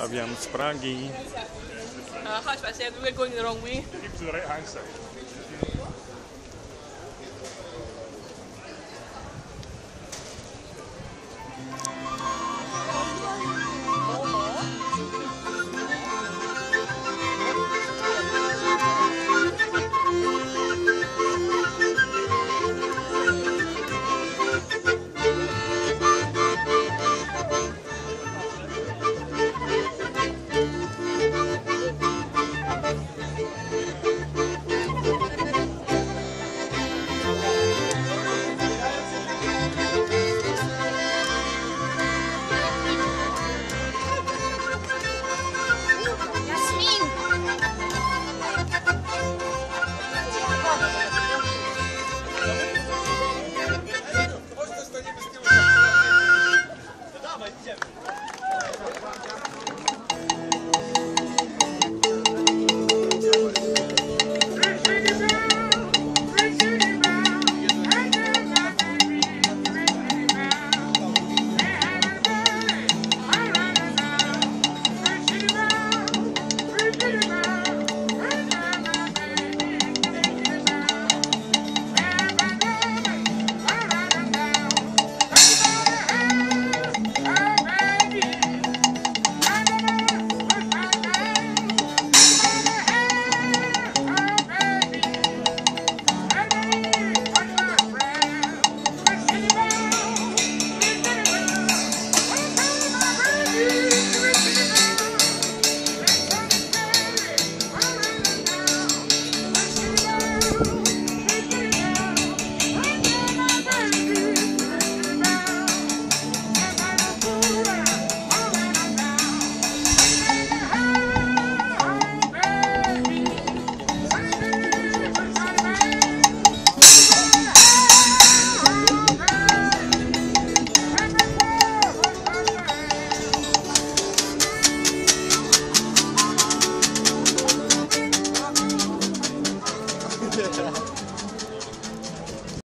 Stawiam z Pragi. Uh, how should We're going the wrong way. Keep to the right hand side. ち。